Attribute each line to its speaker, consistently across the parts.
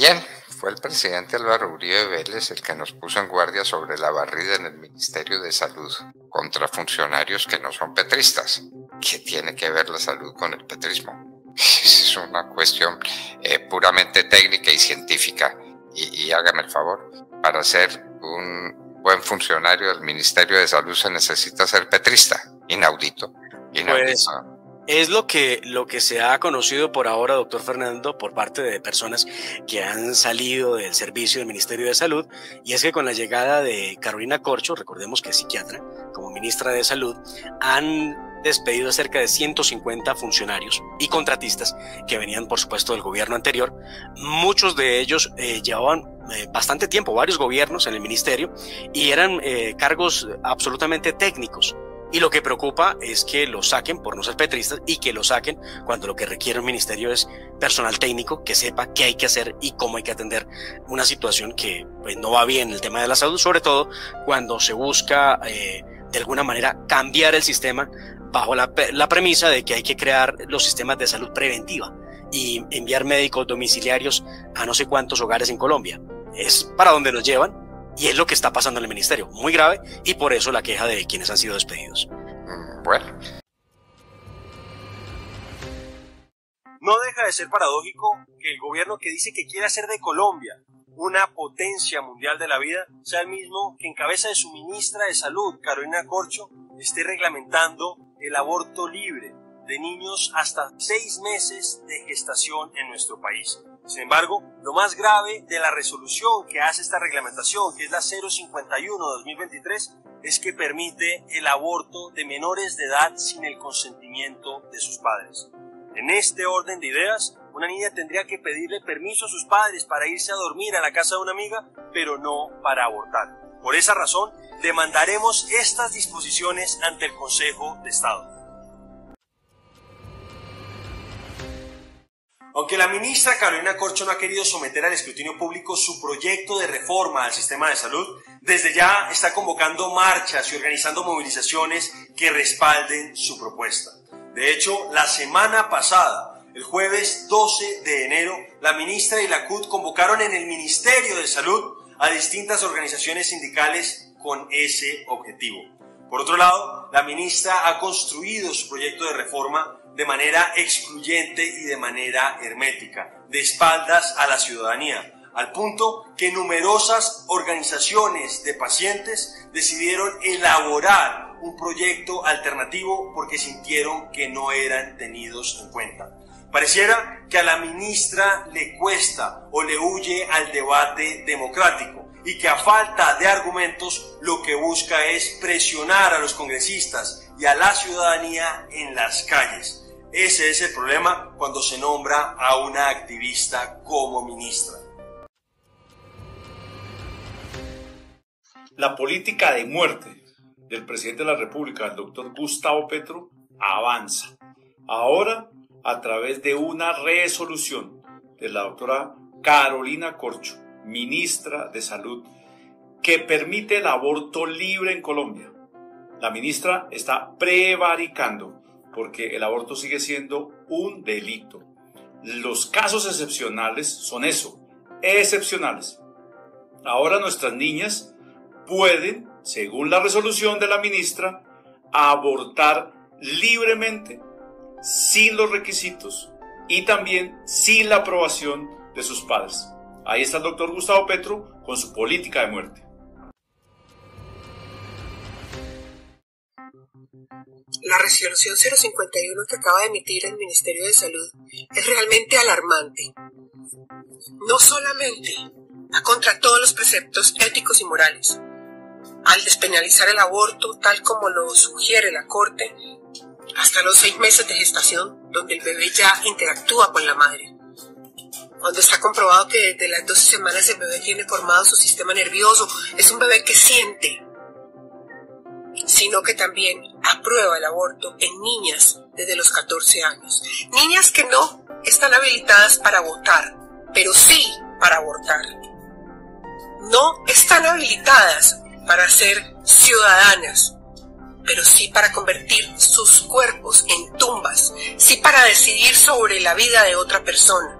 Speaker 1: Bien, fue el presidente Álvaro Uribe Vélez el que nos puso en guardia sobre la barrida en el Ministerio de Salud contra funcionarios que no son petristas. ¿Qué tiene que ver la salud con el petrismo? Es una cuestión eh, puramente técnica y científica. Y, hágame el favor, para ser un buen funcionario del Ministerio de Salud se necesita ser petrista. Inaudito. Inaudito.
Speaker 2: Pues, es lo que, lo que se ha conocido por ahora, doctor Fernando, por parte de personas que han salido del servicio del Ministerio de Salud, y es que con la llegada de Carolina Corcho, recordemos que es psiquiatra, como ministra de Salud, han despedido a cerca de 150 funcionarios y contratistas que venían, por supuesto, del gobierno anterior. Muchos de ellos eh, llevaban eh, bastante tiempo, varios gobiernos en el ministerio, y eran eh, cargos absolutamente técnicos y lo que preocupa es que lo saquen por no ser petristas y que lo saquen cuando lo que requiere un ministerio es personal técnico que sepa qué hay que hacer y cómo hay que atender una situación que pues, no va bien en el tema de la salud, sobre todo cuando se busca eh, de alguna manera cambiar el sistema bajo la, la premisa de que hay que crear los sistemas de salud preventiva y enviar médicos domiciliarios a no sé cuántos hogares en Colombia. Es para donde nos llevan y es lo que está pasando en el ministerio, muy grave, y por eso la queja de quienes han sido despedidos.
Speaker 1: Mm, bueno.
Speaker 3: No deja de ser paradójico que el gobierno que dice que quiere hacer de Colombia una potencia mundial de la vida sea el mismo que en cabeza de su ministra de Salud, Carolina Corcho, esté reglamentando el aborto libre de niños hasta seis meses de gestación en nuestro país. Sin embargo, lo más grave de la resolución que hace esta reglamentación, que es la 051-2023, es que permite el aborto de menores de edad sin el consentimiento de sus padres. En este orden de ideas, una niña tendría que pedirle permiso a sus padres para irse a dormir a la casa de una amiga, pero no para abortar. Por esa razón, demandaremos estas disposiciones ante el Consejo de Estado. Aunque la ministra Carolina Corcho no ha querido someter al escrutinio público su proyecto de reforma al sistema de salud, desde ya está convocando marchas y organizando movilizaciones que respalden su propuesta. De hecho, la semana pasada, el jueves 12 de enero, la ministra y la CUT convocaron en el Ministerio de Salud a distintas organizaciones sindicales con ese objetivo. Por otro lado, la ministra ha construido su proyecto de reforma de manera excluyente y de manera hermética, de espaldas a la ciudadanía, al punto que numerosas organizaciones de pacientes decidieron elaborar un proyecto alternativo porque sintieron que no eran tenidos en cuenta. Pareciera que a la ministra le cuesta o le huye al debate democrático y que a falta de argumentos lo que busca es presionar a los congresistas y a la ciudadanía en las calles ese es el problema cuando se nombra a una activista como ministra.
Speaker 4: La política de muerte del presidente de la República, el doctor Gustavo Petro, avanza. Ahora, a través de una resolución de la doctora Carolina Corcho, ministra de Salud, que permite el aborto libre en Colombia. La ministra está prevaricando porque el aborto sigue siendo un delito. Los casos excepcionales son eso, excepcionales. Ahora nuestras niñas pueden, según la resolución de la ministra, abortar libremente, sin los requisitos y también sin la aprobación de sus padres. Ahí está el doctor Gustavo Petro con su política de muerte.
Speaker 5: La resolución 051 que acaba de emitir el Ministerio de Salud es realmente alarmante. No solamente va contra todos los preceptos éticos y morales, al despenalizar el aborto tal como lo sugiere la Corte, hasta los seis meses de gestación, donde el bebé ya interactúa con la madre. Cuando está comprobado que desde las 12 semanas el bebé tiene formado su sistema nervioso, es un bebé que siente, sino que también aprueba el aborto en niñas desde los 14 años. Niñas que no están habilitadas para votar, pero sí para abortar. No están habilitadas para ser ciudadanas, pero sí para convertir sus cuerpos en tumbas, sí para decidir sobre la vida de otra persona.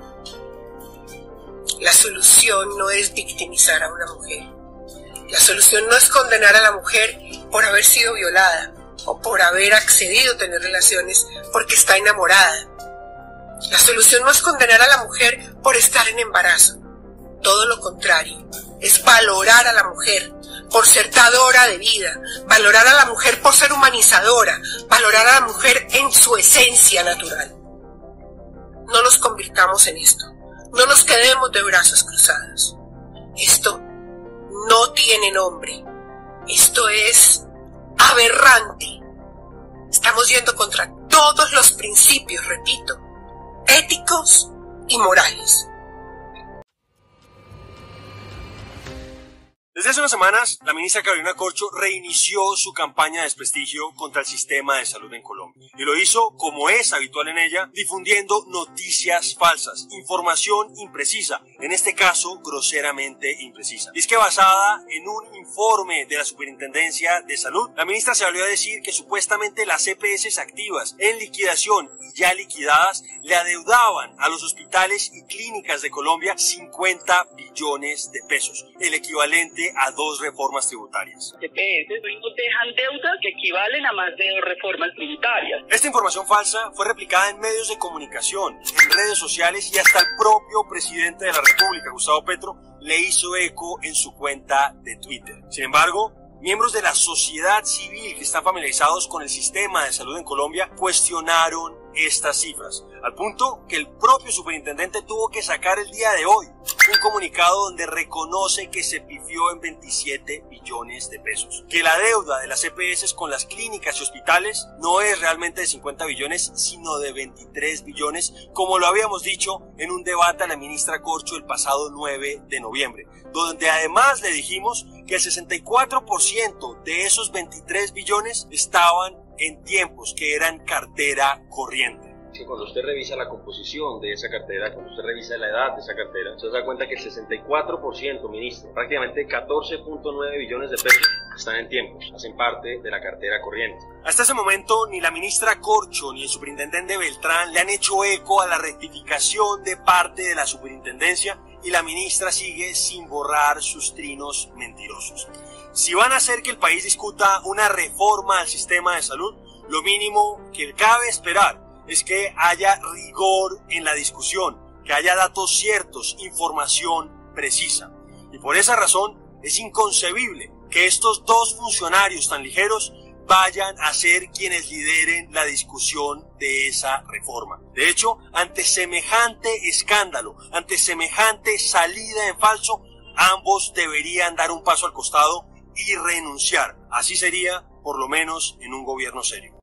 Speaker 5: La solución no es victimizar a una mujer. La solución no es condenar a la mujer por haber sido violada o por haber accedido a tener relaciones porque está enamorada. La solución no es condenar a la mujer por estar en embarazo. Todo lo contrario, es valorar a la mujer por ser dadora de vida, valorar a la mujer por ser humanizadora, valorar a la mujer en su esencia natural. No nos convirtamos en esto, no nos quedemos de brazos cruzados. Esto no tiene nombre, esto es aberrante. Estamos yendo contra todos los principios, repito, éticos y morales.
Speaker 3: Desde hace unas semanas, la ministra Carolina Corcho reinició su campaña de desprestigio contra el sistema de salud en Colombia. Y lo hizo, como es habitual en ella, difundiendo noticias falsas, información imprecisa, en este caso groseramente imprecisa. Y es que basada en un informe de la Superintendencia de Salud, la ministra se valió a decir que supuestamente las EPS activas en liquidación y ya liquidadas le adeudaban a los hospitales y clínicas de Colombia 50 billones de pesos, el equivalente a dos reformas tributarias.
Speaker 6: EPS nos dejan deudas que equivalen a más de dos reformas tributarias.
Speaker 3: Esta información falsa fue replicada en medios de comunicación, en redes sociales y hasta el propio presidente de la República, Gustavo Petro, le hizo eco en su cuenta de Twitter. Sin embargo, miembros de la sociedad civil que están familiarizados con el sistema de salud en Colombia cuestionaron estas cifras, al punto que el propio superintendente tuvo que sacar el día de hoy un comunicado donde reconoce que se pifió en 27 billones de pesos, que la deuda de las EPS con las clínicas y hospitales no es realmente de 50 billones, sino de 23 billones, como lo habíamos dicho en un debate a la ministra Corcho el pasado 9 de noviembre, donde además le dijimos que el 64% de esos 23 billones estaban en tiempos que eran cartera corriente
Speaker 7: que cuando usted revisa la composición de esa cartera, cuando usted revisa la edad de esa cartera, se da cuenta que el 64%, ministro, prácticamente 14.9 billones de pesos están en tiempos, hacen parte de la cartera corriente.
Speaker 3: Hasta ese momento, ni la ministra Corcho ni el superintendente Beltrán le han hecho eco a la rectificación de parte de la superintendencia y la ministra sigue sin borrar sus trinos mentirosos. Si van a hacer que el país discuta una reforma al sistema de salud, lo mínimo que cabe esperar es que haya rigor en la discusión, que haya datos ciertos, información precisa. Y por esa razón es inconcebible que estos dos funcionarios tan ligeros vayan a ser quienes lideren la discusión de esa reforma. De hecho, ante semejante escándalo, ante semejante salida en falso, ambos deberían dar un paso al costado y renunciar. Así sería, por lo menos, en un gobierno serio.